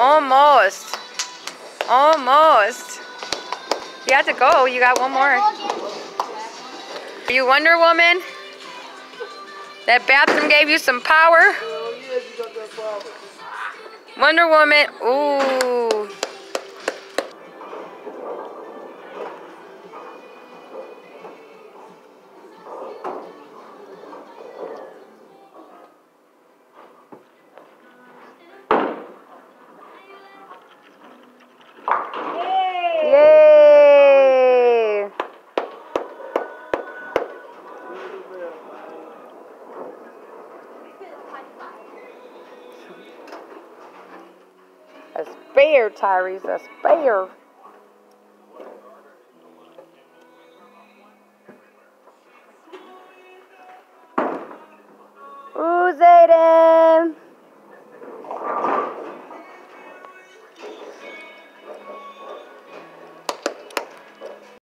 Almost. Almost. You have to go. You got one more. Are you Wonder Woman? That bathroom gave you some power? Wonder Woman. Ooh. A spare, Tyrese, a spare. Who's Aiden?